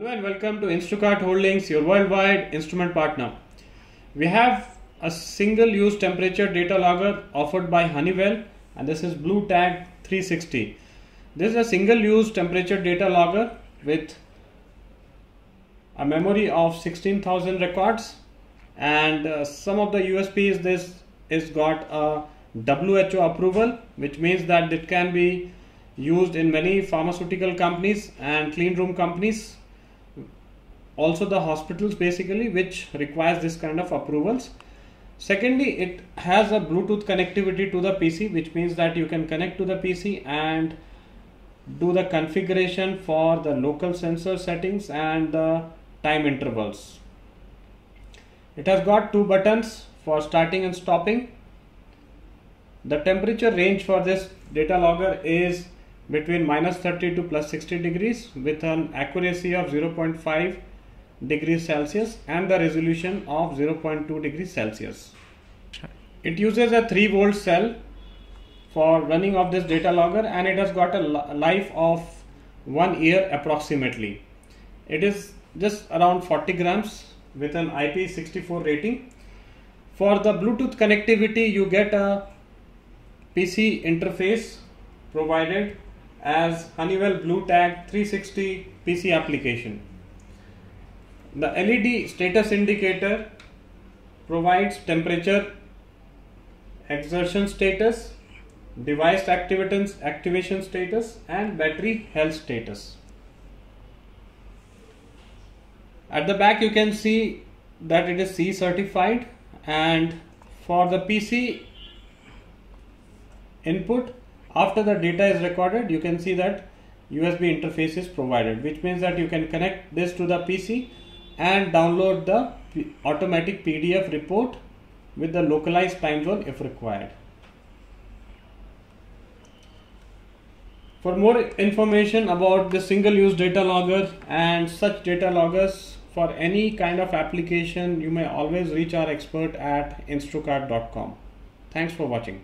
welcome to Instrukart Holdings, your worldwide instrument partner. We have a single use temperature data logger offered by Honeywell and this is BluTag 360. This is a single use temperature data logger with a memory of 16,000 records and uh, some of the USPs this is got a WHO approval which means that it can be used in many pharmaceutical companies and clean room companies also the hospitals basically which requires this kind of approvals. Secondly it has a bluetooth connectivity to the pc which means that you can connect to the pc and do the configuration for the local sensor settings and the time intervals. It has got two buttons for starting and stopping. The temperature range for this data logger is between minus 30 to plus 60 degrees with an accuracy of 0.5 degrees Celsius and the resolution of 0.2 degrees Celsius. It uses a 3 volt cell for running of this data logger and it has got a life of one year approximately. It is just around 40 grams with an IP64 rating. For the Bluetooth connectivity you get a PC interface provided as Honeywell BluTag 360 PC application. The LED status indicator provides temperature, exertion status, device activation, activation status and battery health status. At the back you can see that it is C certified and for the PC input after the data is recorded you can see that USB interface is provided which means that you can connect this to the PC and download the automatic PDF report with the localized time zone if required. For more information about the single use data logger and such data loggers for any kind of application you may always reach our expert at instrukart.com. Thanks for watching.